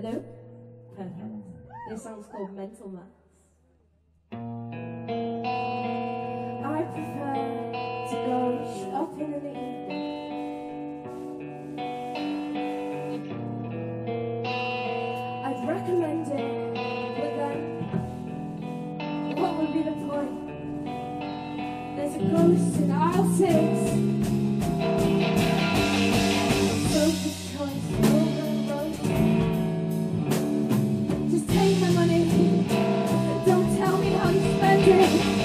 Hello? Perfect. This song's called Mental Maths. I prefer to go shopping in the evening. I'd recommend it, but then what would be the point? There's a ghost in aisle six. dream